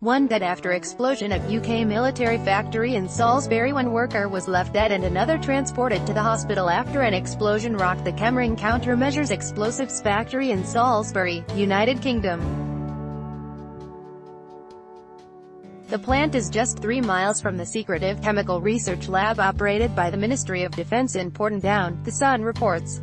One dead after explosion at UK military factory in Salisbury one worker was left dead and another transported to the hospital after an explosion rocked the Chemring Countermeasures Explosives factory in Salisbury, United Kingdom. The plant is just three miles from the secretive chemical research lab operated by the Ministry of Defence in Porton Down, The Sun reports.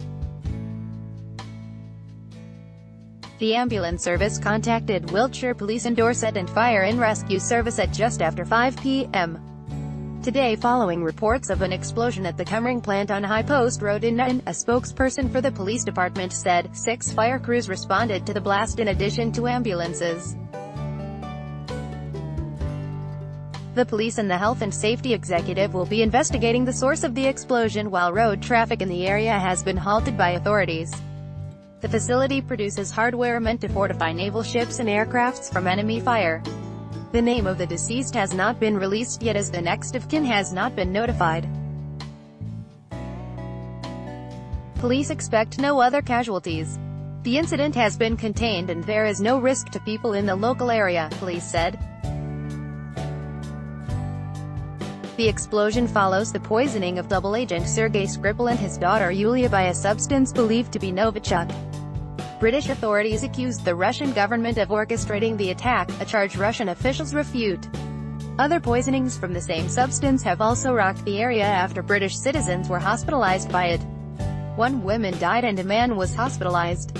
The ambulance service contacted Wiltshire Police and Dorset and Fire and Rescue Service at just after 5 p.m. Today following reports of an explosion at the Chemring plant on High Post Road in Netton, a spokesperson for the police department said, six fire crews responded to the blast in addition to ambulances. The police and the health and safety executive will be investigating the source of the explosion while road traffic in the area has been halted by authorities. The facility produces hardware meant to fortify naval ships and aircrafts from enemy fire. The name of the deceased has not been released yet as the next of kin has not been notified. Police expect no other casualties. The incident has been contained and there is no risk to people in the local area, police said. The explosion follows the poisoning of double agent Sergei Skripal and his daughter Yulia by a substance believed to be Novichok. British authorities accused the Russian government of orchestrating the attack, a charge Russian officials refute. Other poisonings from the same substance have also rocked the area after British citizens were hospitalized by it. One woman died and a man was hospitalized.